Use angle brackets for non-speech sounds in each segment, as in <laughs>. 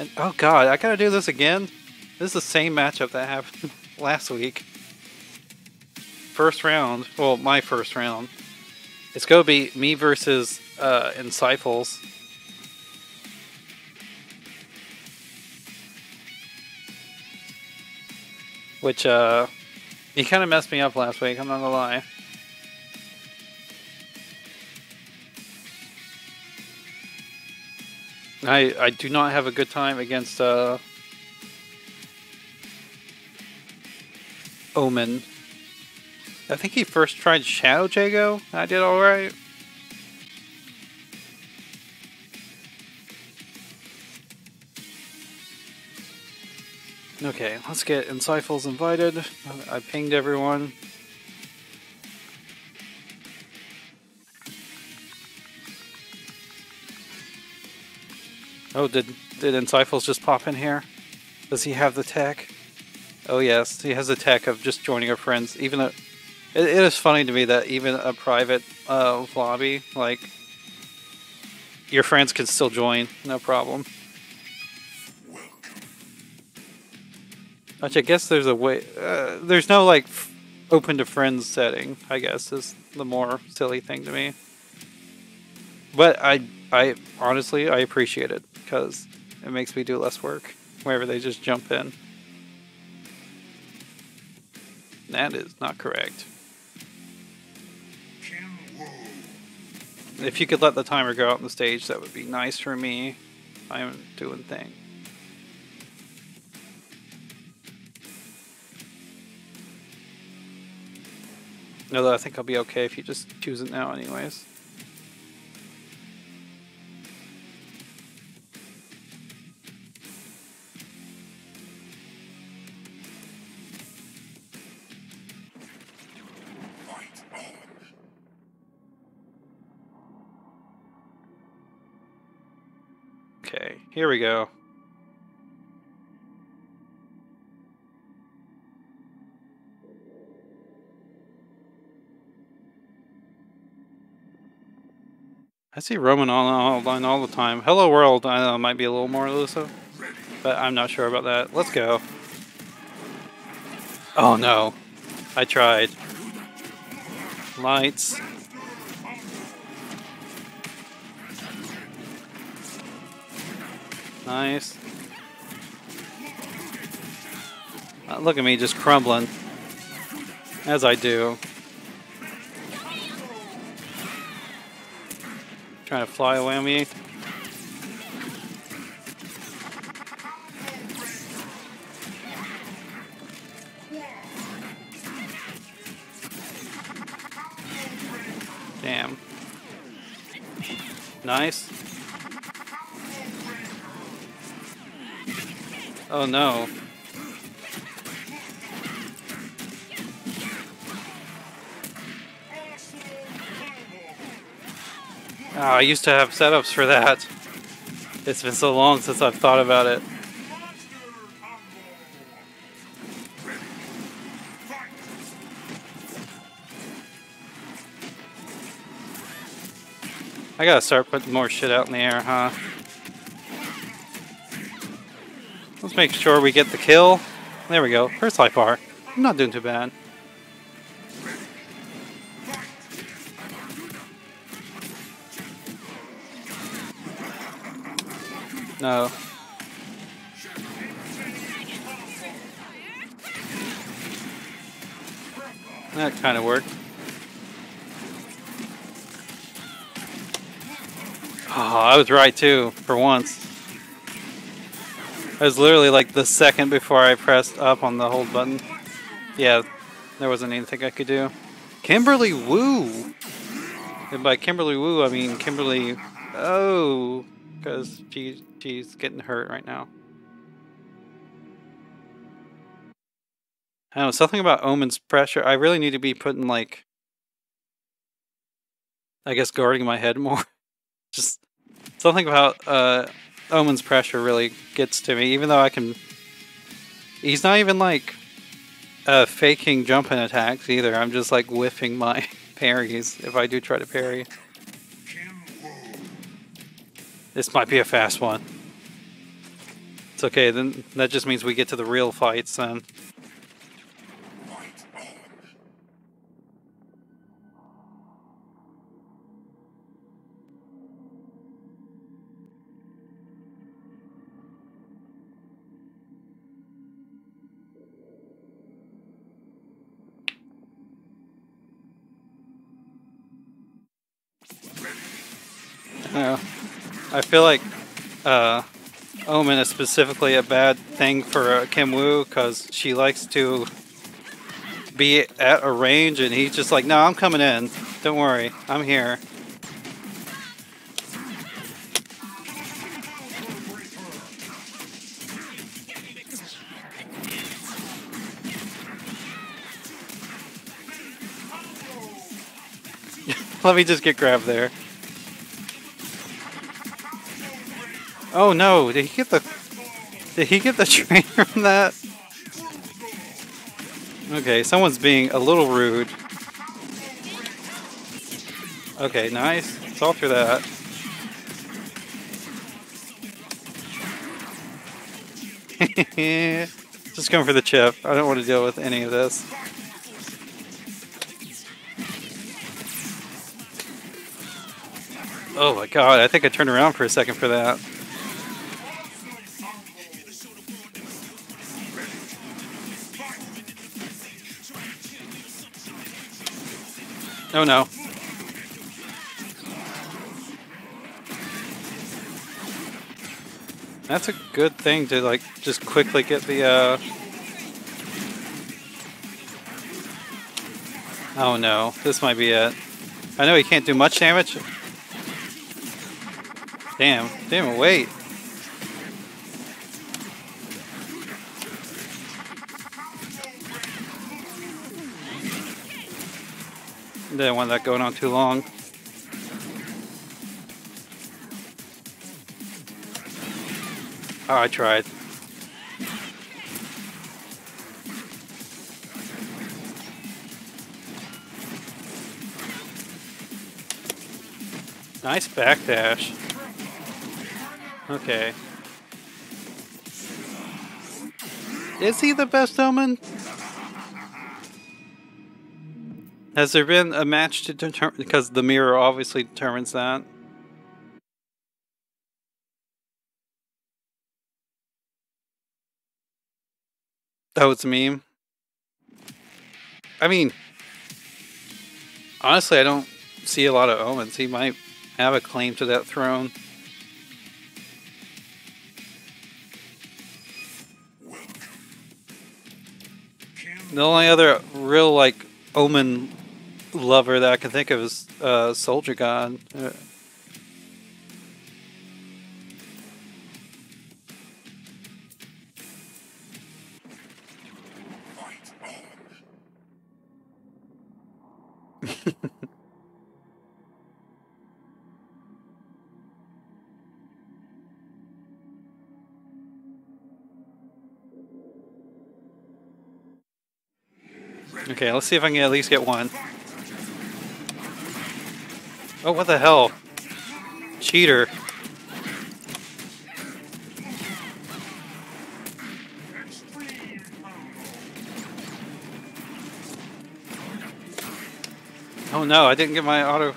And oh god, I gotta do this again? This is the same matchup that happened <laughs> last week. First round, well, my first round. It's gonna be me versus uh, Insightfxlz. Which, uh, he kind of messed me up last week, I'm not gonna lie. I I do not have a good time against uh, Omen. I think he first tried Shadow Jago. I did alright. Okay, let's get Insightfxlz invited. I pinged everyone. Oh, did did Insightfxlz just pop in here? Does he have the tech? Oh yes, he has the tech of just joining our friends. Even a, it, it is funny to me that even a private uh, lobby, like your friends can still join, no problem. Which I guess there's a way. Uh, there's no like open to friends setting. I guess is the more silly thing to me. But I, I honestly I appreciate it because it makes me do less work wherever they just jump in. That is not correct. If you could let the timer go out on the stage, that would be nice for me. I'm doing thing. Although I think I'll be okay if you just choose it now anyways. Okay, here we go. I see Roman online all the time. Hello World, I know might be a little more elusive, but I'm not sure about that. Let's go. Oh no, I tried. Lights. Nice. Uh, look at me just crumbling. As I do. Trying to fly away on me. Oh no. Oh, I used to have setups for that. It's been so long since I've thought about it. I gotta start putting more shit out in the air, huh? Let's make sure we get the kill. There we go. First life bar. I'm not doing too bad. No. That kind of worked. Oh, I was right too, for once. It was literally like the second before I pressed up on the hold button. Yeah, there wasn't anything I could do. Kimberly Woo! And by Kimberly Woo, I mean Kimberly... Oh, because she, she's getting hurt right now. I don't know, something about Omen's pressure. I really need to be putting, like... I guess guarding my head more. <laughs> Just something about uh, Omen's pressure really gets to me, even though I can. He's not even like uh, faking jumping attacks either. I'm just like whiffing my <laughs> parries if I do try to parry. This might be a fast one. It's okay, then that just means we get to the real fights then. Yeah. I feel like uh, Omen is specifically a bad thing for uh, Kim Wu because she likes to be at a range and he's just like, no, I'm coming in. Don't worry, I'm here. <laughs> Let me just get grabbed there. Oh no, did he get the Did he get the <laughs> trainer from that? Okay, someone's being a little rude. Okay, nice. It's all through that. <laughs> Just going for the chip. I don't want to deal with any of this. Oh my god, I think I turned around for a second for that. Oh no. That's a good thing to like just quickly get the uh Oh no, this might be it. I know he can't do much damage. Damn, damn wait. Didn't want that going on too long. Oh, I tried. Nice backdash. Okay. Is he the best omen? Has there been a match to determine because the mirror obviously determines that? Oh, it's a meme. I mean, honestly, I don't see a lot of omens. He might have a claim to that throne. The only other real like omen lover that I can think of is uh, Soldier God. Uh, <laughs> okay, let's see if I can at least get one. Oh, what the hell? Cheater. Oh no, I didn't get my auto.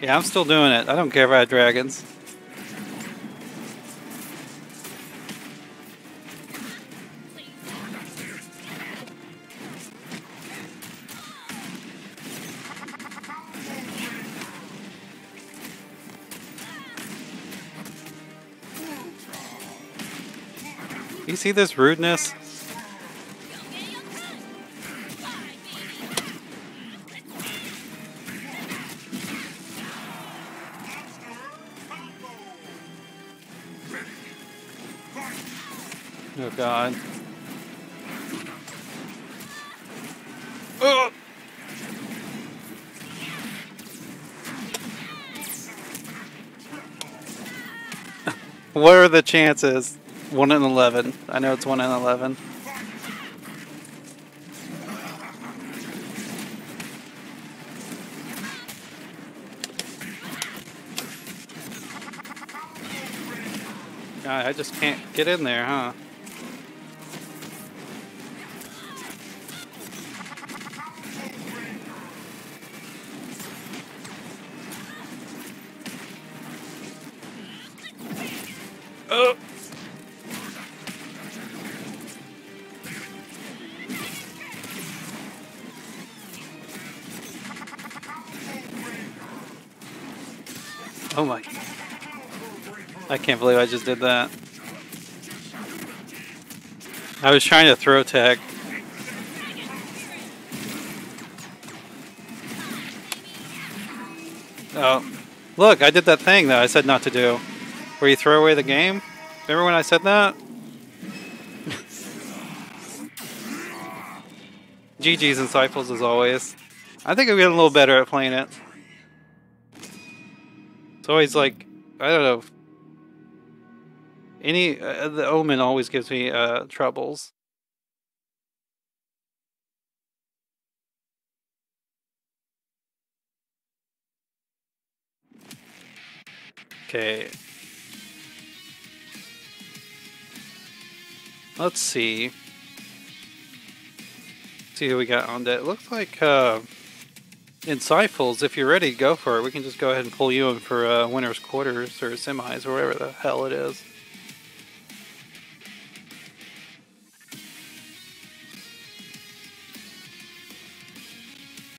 Yeah, I'm still doing it. I don't care if I have dragons. You see this rudeness? Oh god. Oh! <laughs> what are the chances? 1 in 11. I know it's 1 in 11. I I just can't get in there, huh? Oh I can't believe I just did that. I was trying to throw tag. Oh. Look, I did that thing that I said not to do. Where you throw away the game? Remember when I said that? <laughs> GG's and Cyphles as always. I think I'm getting a little better at playing it. It's always like, I don't know. Any, uh, the Omen always gives me uh, troubles. Okay. Let's see. see who we got on that. Looks like uh, in if you're ready go for it, we can just go ahead and pull you in for uh, winner's quarters or semis or whatever the hell it is.